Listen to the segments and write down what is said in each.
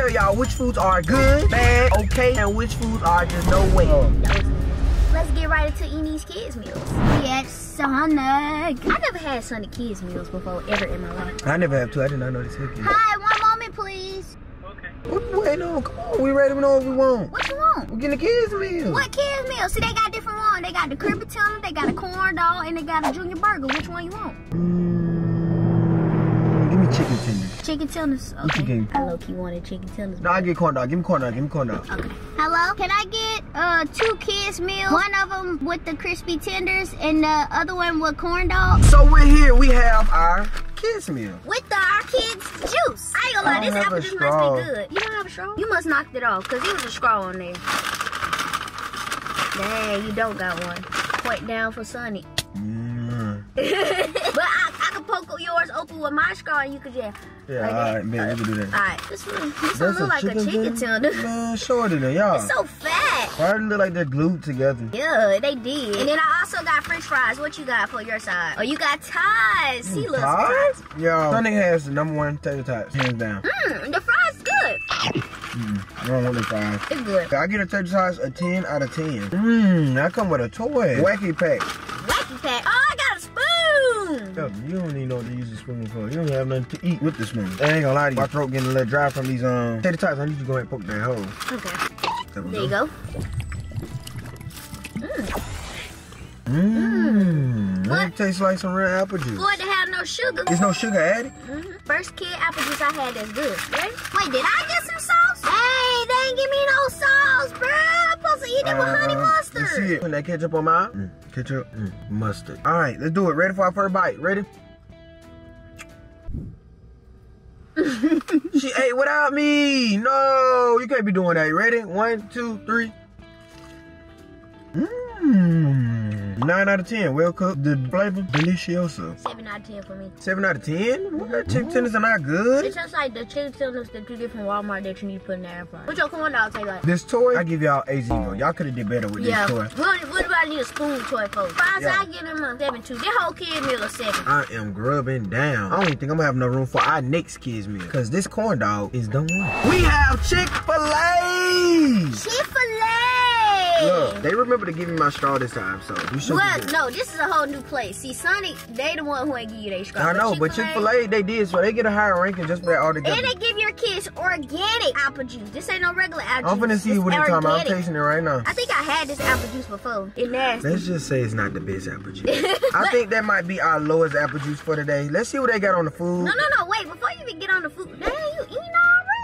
tell y'all which foods are good, bad, okay, and which foods are just no way. Oh. Let's get right into eating these kids meals. Yes, Sonic. I never had Sonic kids meals before ever in my life. I never have two. I did not know this cookie. Hi, one moment, please. Okay. What we waiting on? Come on, we ready to know what we want. What you want? We're getting the kids meal. What kids meal? See, they got different ones. They got the crispy tuna, they got a corn dog, and they got a junior burger. Which one you want? Mm, give chicken tenders. Chicken tenders. What you Okay. getting? I low key wanted chicken tenders. No, I get corn dog. Give me corn dog. Give me corn dog. Okay. Hello? Can I get uh two kids meals? One of them with the crispy tenders and the other one with corn dog. So we're here. We have our kids meal. With the, our kids juice. I ain't gonna I lie, this apple juice straw. must be good. You don't have a straw? You must knocked it off because there was a straw on there. Dang, you don't got one. Point down for Sonny. Mm. but I, I could poke yours open with my straw and you could just. Yeah, Like all that? right, man. We can do that. Alright, this one, this one That's look like a chicken tender. Man, show it in there, y'all. It's so fat. Why do it look like they're glued together? Yeah, they did. And then I also got french fries. What you got for your side? Oh, you got ties. See, look. Tots? Yo, Sonic has the number one tater tots, hands down. Mmm, the fries good. Mm, I don't want the fries. It's good. I get a tater tots a 10 out of 10. Mmm, I come with a toy. Wacky pack. Wacky pack. Oh, I got a spoon. Yo, you don't even know what to use the spoon for. You don't have nothing to eat with the spoon. I ain't gonna lie to you. My throat getting a little dry from these um tater tots. I need you to go ahead and poke that hole. Okay, There there you go. Mmm. What? That tastes like some real apple juice. Boy, they have no sugar. There's no sugar added? hmm First kid apple juice I had that's good. Ready? Wait, did I get some sauce? See it. Put that ketchup on mine. Mm, ketchup, mm, mustard. All right, let's do it. Ready for our first bite? Ready? she ate without me. No, you can't be doing that. You ready? One, two, three. Mmm. Nine out of ten. Well cooked. The flavor delicioso. Seven out of ten for me. Seven out of ten. What? Chicken tenders are not good. It's just like the chicken tenders that you get from Walmart that you need to put in the air fryer. Your corn dog taste like? This toy, I give y'all a zero. Y'all could have did better with Yeah. this toy. What, what do I need a spoon toy for? Fries, Yeah. I get them a seven two. That whole kid meal a seven. I am grubbing down. I don't even think I'm have no room for our next kids meal. Cause this corn dog is the one. We have Chick-fil-A! Chick Fil A. Look, they remember to give me my straw this time, so you should Well, be good. no, this is a whole new place. See, Sonic, they the one who ain't give you their straw. I know, but Chick-fil-A, they did, so they get a higher ranking just for that altogether. And they give your kids organic apple juice. This ain't no regular apple juice. I'm juice. finna see It's what you're talking about. I'm tasting it right now. I think I had this apple juice before. It nasty. Let's just say it's not the best apple juice. I think that might be our lowest apple juice for today. Let's see what they got on the food. No, no, no, wait. Before you even get on the food, dang, you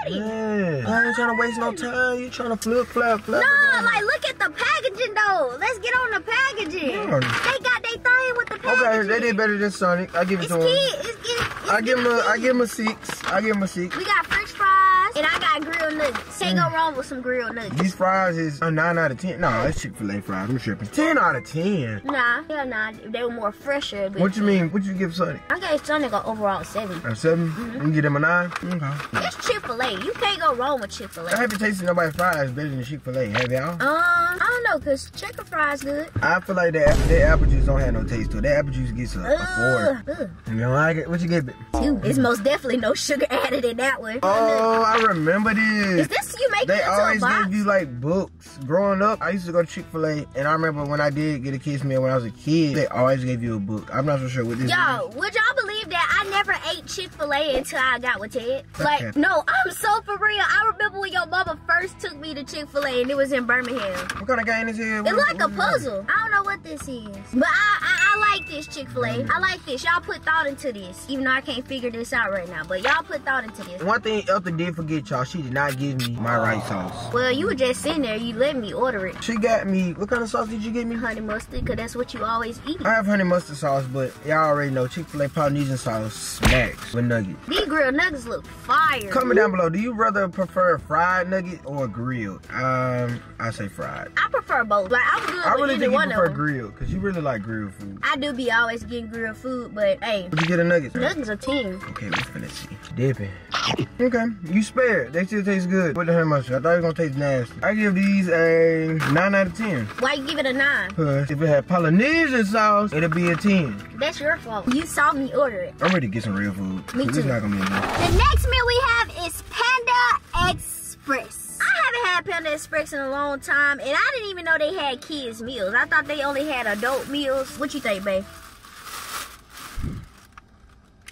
eating. Man, I ain't trying to waste no time. You trying to flip, flap, flap. No, like look at the packaging though. Let's get on the packaging. Yeah. They got their thing with the packaging. Okay, they did better than Sonic. I give it It's to him. kid. It's. It's I give him getting a, I give him a six. I give him a six. We got French fries, and I got grilled nuggets. Can't Mm. go wrong with some grilled nuggets. These fries is a nine out of ten. No, that's Chick Fil A fries. I'm tripping. Ten out of ten. Nah, yeah, nah. They were more fresher. What you mean? What you give Sonic? I gave Sonic an overall seven. A 7 Mm-hmm. You can give them a nine. Okay. It's Chick Fil A. You can't go wrong with Chick-fil-A. I haven't tasted nobody's fries better than Chick Fil A. Have y'all? Um, I don't know, cause chicken fries good. I feel like that that apple juice don't have no taste to it. That apple juice gets a, a Ugh, four. ugh. You know, I get what you get. Two. It's most definitely no sugar added in that one. Oh, I remember Mm. Is this. you make They it always gave you like books. Growing up, I used to go to Chick Fil A, and I remember when I did get a kids meal when I was a kid. They always gave you a book. I'm not so sure what this Yo, is. would y'all believe that I never ate Chick Fil A until I got with Ted? Like, Okay. no, I'm so for real. I remember when your mama first took me to Chick Fil A, and it was in Birmingham. What kind of game is here? It's like a puzzle. I don't know what this is, but I I, I like this Chick Fil A. I like this. Y'all put thought into this, even though I can't figure this out right now. But y'all put thought into this. One thing Ethel did forget, y'all. She did not give me my rice sauce. Well, you were just sitting there. You let me order it. She got me. What kind of sauce did you get me? Honey mustard, cause that's what you always eat. I have honey mustard sauce, but y'all already know Chick Fil A Polynesian sauce smacks with nuggets. These grilled nuggets look fire. Comment down below. Do you rather prefer fried nugget or grilled? Um, I say fried. I prefer both. Like I'm good I really think you prefer grilled because you really like grilled food. I do be always getting grilled food, but hey, Would you get a nugget? nuggets are ten. Okay, we finna see. Dipping. Okay, you spared. They still taste good with the honey mustard. I thought it was gonna taste nasty. I give these a 9 out of 10. Why you give it a nine? Cause if it had Polynesian sauce, it'll be a 10. That's your fault. You saw me order it. I'm ready to get some real food. Me This too. is not gonna be enough. The next meal we have in a long time, and I didn't even know they had kids meals. I thought they only had adult meals. What you think, babe?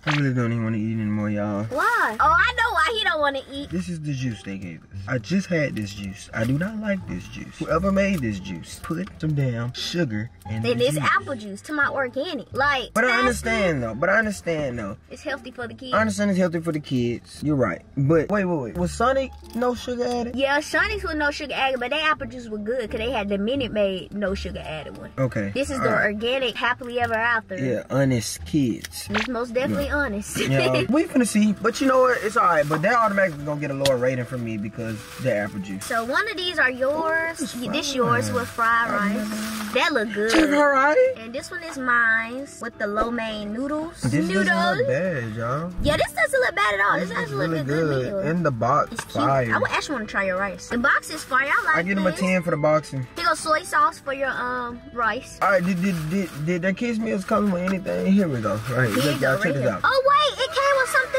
I really don't even want to eat anymore, y'all. Why? Oh, I know why he don't want to eat. This is the juice they gave us. I just had this juice. I do not like this juice. Whoever made this juice, put some damn sugar in Then the this apple juice to my organic. Like, But I understand though. But I understand though. It's healthy for the kids. I understand it's healthy for the kids. You're right. But wait, wait, wait. Was Sonic no sugar added? Yeah, Shoney's with no sugar added, but they apple juice was good because they had the Minute Maid no sugar added one. Okay. This is All the right. organic Appley Ever After. Yeah, honest kids. It's most definitely honest. Yeah, we finna see. But you know what? It's alright. But they're automatically gonna get a lower rating from me because they're apple juice. so one of these are yours. This This yours rice. with fried rice. That look good. Hawaii? And this one is mine with the lo mein noodles. This noodles. doesn't look bad, y'all. Yeah, this doesn't look bad at all. This, This actually really a good, good. meal. The box, It's cute. fire. I would actually want to try your rice. The box is fire. I like I give them a 10 for the boxing. Here goes soy sauce for your um rice. Alright, did, did, did, did their kids meals come with anything? Here we go. Right, Here you go, check right this out. Oh wait, it came with something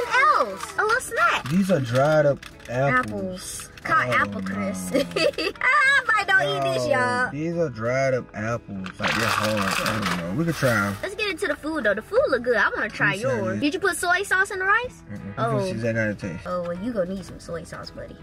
else. A little snack. These are dried up apples. Apples. Called Oh, apple no. crisp. ah, but don't eat this, Oh, y'all. These are dried up apples. Like they're hard. I don't know. We could try them. Let's get into the food though. The food look good. I want to try Let me try yours. Did you put soy sauce in the rice? Oh. Oh. See that how it taste. Oh, well, you gonna need some soy sauce, buddy.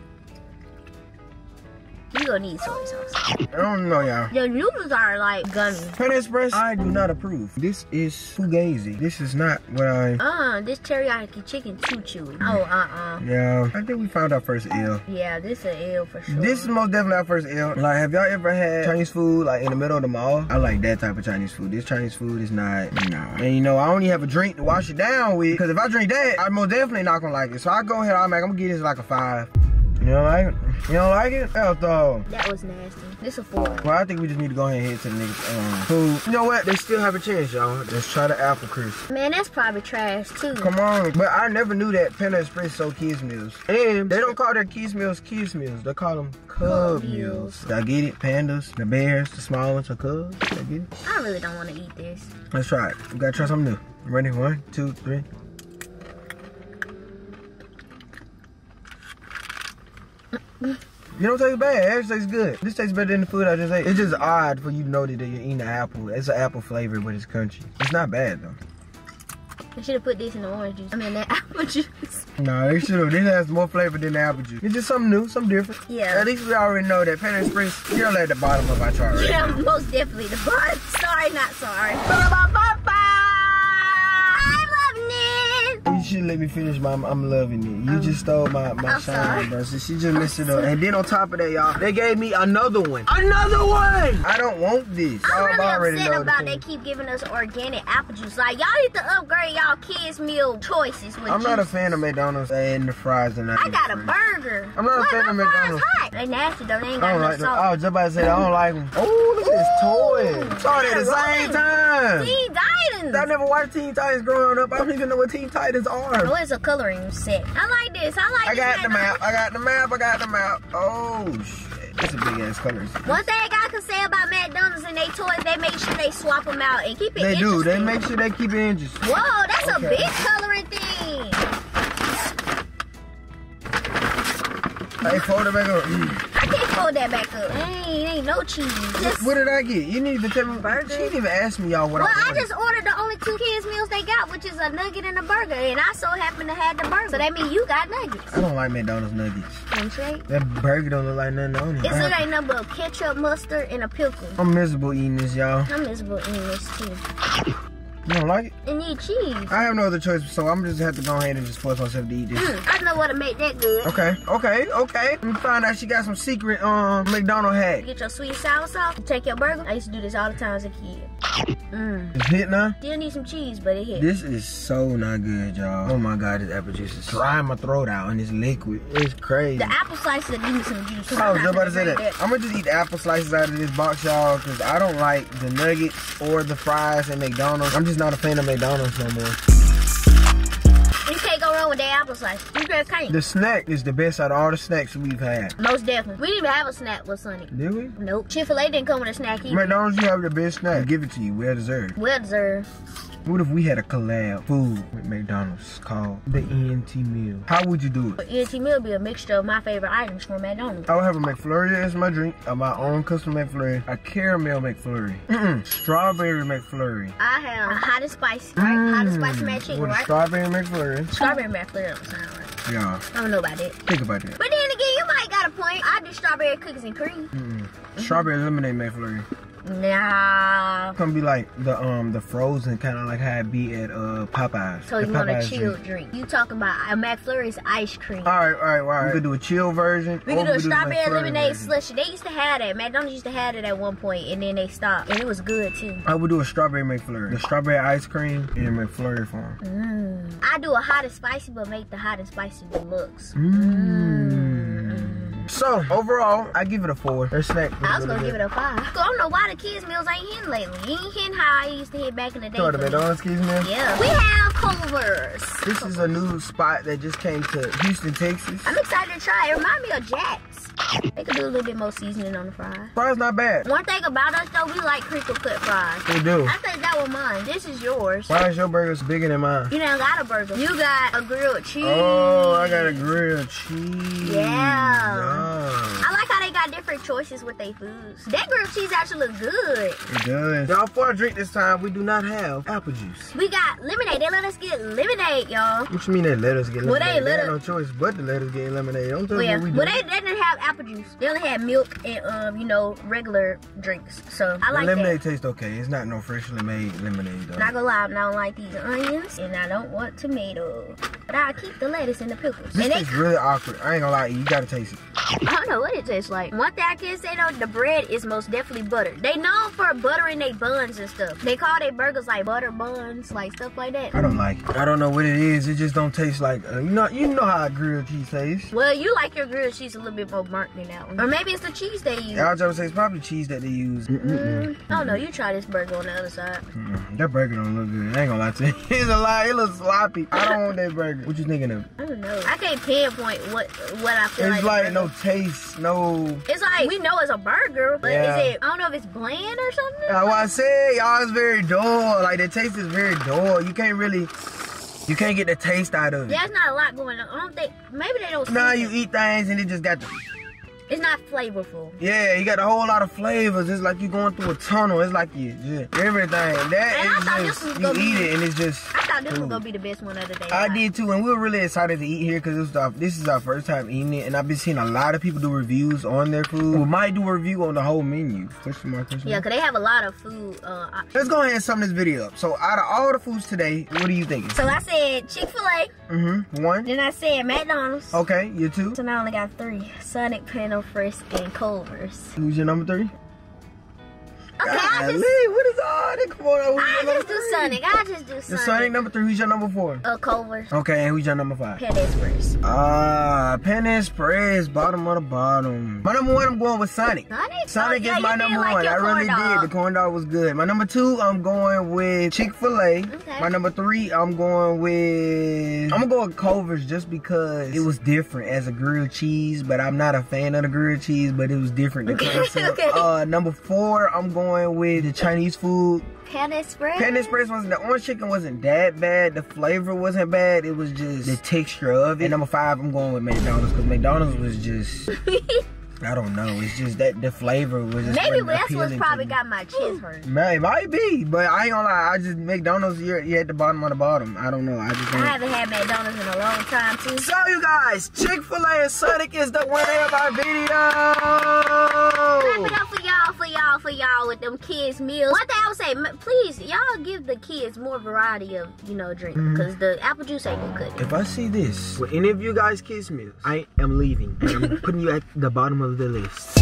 You gonna need soy sauce. I don't know, y'all. Your noodles are like gummy. Express, I do not approve. This is fugazi. This is not what I. Uh, this teriyaki chicken too chewy. Oh, uh-uh. Yeah, I think we found our first ill. Yeah, this a L for sure. This is most definitely our first ill. Like, have y'all ever had Chinese food like in the middle of the mall? I like that type of Chinese food. This Chinese food is not, nah. And you know, I only have a drink to wash it down with. Because if I drink that, I'm most definitely not gonna like it. So I go ahead, I'm like, I'm gonna give this like a five. You don't like it? You don't like it? Hell no. That was nasty. This a four. Well, I think we just need to go ahead and head to the niggas um, food. You know what? They still have a chance, y'all. Let's try the apple crisp. Man, that's probably trash too. Come on. But I never knew that Panda Express sold kids meals. And they don't call their kids meals kids meals. They call them cub meals. I get it. Pandas, the bears, the small ones are cubs. I get it. I really don't want to eat this. Let's try it. We gotta try something new. Ready? One, two, three. You don't taste bad. It tastes good. This tastes better than the food I just ate. It's just odd for you to know that you're eating an apple. It's an apple flavor, but it's crunchy. It's not bad though. I should have put this in the orange juice. I mean, that apple juice. No, they should have. This has more flavor than the apple juice. It's just something new, something different. Yeah. At least we already know that Panda Express, you're at the bottom of our chart right Yeah, now. most definitely the bun. Sorry, not sorry. You should let me finish my I'm loving it. You just stole my, my I'm shine, bro. So she just messed it up. And then on top of that, y'all, they gave me another one. Another one! I don't want this. I'm already really upset about they keep giving us organic apple juice. Like y'all need to upgrade y'all kids meal choices with I'm not a fan of McDonald's and the fries and I got a burger. I'm not a fan of McDonald's. hot. They nasty though. They ain't I got no like salt. Was just about to say I don't like them. Oh, look at this toy. Saw it at the same time. Teen Titans. I never watched Teen Titans growing up. I don't even know what Teen Titans are. Oh, it's a coloring set. I like this. I like I this. got the map. I got the map. I got the map. Oh shit, that's a big ass color. One thing I can say about McDonald's and they toys, they make sure they swap them out and keep it They do. They make sure they keep it interesting. Whoa, that's Okay. a big coloring thing. Hey, fold it back up. Mm. I can't fold that back up. Ain't, ain't no cheese. Just, What did I get? You need to tell me. Burger. She didn't even ask me y'all what well, I I just ordered the only two kids meals they got, which is a nugget and a burger, and I so happen to have the burger. So that means you got nuggets. I don't like McDonald's nuggets. Don't you? That burger don't look like nothing on it. It's I- it ain't nothing but ketchup, mustard, and a pickle. I'm miserable eating this, y'all. I'm miserable eating this too. You don't like it? It need cheese. I have no other choice, so I'm just have to go ahead and just force myself to eat this. Mm, I know what to make that good. Okay, okay, okay. Let me find out she got some secret um McDonald hack. Get your sweet sour sauce. Take your burger. I used to do this all the time as a kid. Mmm. It's hit now. Still need some cheese, but it hit. This is so not good, y'all. Oh my god, this apple juice is drying my throat out and it's liquid. It's crazy. The apple slices give me some juice. I was just about to say that. I'm gonna just eat the apple slices out of this box, y'all, because I don't like the nuggets or the fries at McDonald's. I'm just not a fan of McDonald's no more. You can't go wrong with that apple slice. You just can't. The snack is the best out of all the snacks we've had. Most definitely. We didn't even have a snack with Sonic. Did we? Nope. Chick-fil-A didn't come with a snack either. McDonald's, you have the best snack. I Give it to you. Well deserved. Well deserved. What if we had a collab food with McDonald's called the E&T meal? How would you do it? E&T meal be a mixture of my favorite items from McDonald's. I would have a McFlurry as my drink, of my own custom McFlurry, a caramel McFlurry, strawberry McFlurry. I have a hot and spicy, right? Hot and mm. spicy McChicken, a right? strawberry McFlurry. Strawberry McFlurry don't sound right. Yeah, I don't know about that. think about that. But then again, you might got a point. I do strawberry cookies and cream. Mm-mm. Strawberry lemonade McFlurry. Nah. Gonna be like the um the frozen kind of like how it be at uh Popeyes. So The you want a Popeyes chilled drink. drink. You talking about a McFlurry's ice cream. All right, all right, all right. We could do a chill version. We or could do a could strawberry McFlurry lemonade version. slushy. They used to have that. McDonald's used to have it at one point, and then they stopped, and it was good too. I would do a strawberry McFlurry. The strawberry ice cream in McFlurry form. Mm. I do a hot and spicy, but make the hot and spicy deluxe. Mmm. So overall, I give it a four. Their snack. I was gonna give it a five. I don't know why the kids' meals ain't hitting lately. You ain't hitting how I used to hit back in the day. So the for me. McDonald's kids meal. Yeah. We have Culver's. This is a new spot that just came to Houston, Texas. I'm excited to try it. It remind me of Jack's. They could do a little bit more seasoning on the fries. Fries not bad. One thing about us though, we like crinkle cut fries. We do. I think that was mine. This is yours. Why is your burgers bigger than mine? You done got a burger. You got a grilled cheese. Oh, I got a grilled cheese. Yeah. Got different choices with their foods. That grilled cheese actually look good. It does. Y'all, for a drink this time, we do not have apple juice. We got lemonade. They let us get lemonade, y'all. What you mean they let us get Well, lemonade? they let had no choice but to let us get lemonade. Don't tell Well, yeah. me what we But do. they, they didn't have apple juice. They only had milk and um, you know, regular drinks. So I The like lemonade that. tastes okay. It's not no freshly made lemonade though. Not gonna lie, I don't like these onions and I don't want tomato. But I'll keep the lettuce and the pickles. this and they, really awkward. I ain't gonna lie, you gotta taste it. I don't know what it tastes like. One thing I can say though, the bread is most definitely buttered. They known for buttering their buns and stuff. They call their burgers like butter buns, like stuff like that. I don't like it. I don't know what it is. It just don't taste like uh, you know. You know how grilled cheese tastes. Well, you like your grilled cheese a little bit more burnt than that one. Or maybe it's the cheese they use. I was trying to say it's probably cheese that they use. Mm-mm-mm. Mm, I don't know. You try this burger on the other side. That burger don't look good. I ain't gonna lie to you. It's a lie. It looks sloppy. I don't want that burger. What you thinking of? I don't know. I can't pinpoint what what I feel It's like. It's like no taste, no. It's like we know it's a burger, but Yeah. is it? I don't know if it's bland or something. Uh, what I said, y'all, it's very dull. Like the taste is very dull. You can't really, you can't get the taste out of it. There's not a lot going on. I don't think. Maybe they don't. Now season. you eat things and it just got the, It's not flavorful. yeah, you got a whole lot of flavors. It's like you're going through a tunnel. It's like you just everything. That Man, I is thought just this was you eat be- it and it's just. I thought this was gonna be the best one of the day. I did too, and we were really excited to eat here because this, this is our first time eating it, and I've been seeing a lot of people do reviews on their food. We might do a review on the whole menu. Question mark, question Yeah, cause they have a lot of food. Uh, Let's go ahead and sum this video up. So, out of all the foods today, what are you thinking? so I said Chick Fil A, Mm-hmm. One. then I said McDonald's. Okay, you two. So now I only got three: Sonic, Panda Express, and Culver's. Who's your number three? Okay, I Golly, just, what is all that? Come on, who's I your just do three? Sonic. I just do The Sonic. Sonic number three. Who's your number four? Uh, Culver's, Okay, and who's your number five? Pan Express. Ah, Pan Express, bottom of the bottom. My number one, I'm going with Sonic. Sonic. Sonic Oh, yeah, is my number like one. I really corn did. The corn dog was good. My number two, I'm going with Chick Fil A. Okay. My number three, I'm going with. I'm gonna go with Culver's just because it was different as a grilled cheese, but I'm not a fan of the grilled cheese, but it was different. The Okay, concept. okay. Uh, number four, I'm going with the Chinese food. Pan Express. Pan Express wasn't the orange chicken wasn't that bad. The flavor wasn't bad. It was just the texture of it. And number five, I'm going with McDonald's because McDonald's was just. I don't know. It's just that the flavor was just. Maybe wasn't that's what's probably got my chest hurt. May- It might be, but I ain't gonna lie. I just McDonald's. You're, you're at the bottom of the bottom. I don't know. I just. I Don't. haven't had McDonald's in a long time too. So you guys, Chick Fil A and Sonic is the winner of our Clap video. It up for y'all, for y'all, for y'all with them kids meals. One thing I would say, m- please, y'all give the kids more variety of, you know, drink. Mm-hmm. Because the apple juice ain't gonna cut it. If I see this with any of you guys kids meals, I am leaving and I'm putting you at the bottom of the list.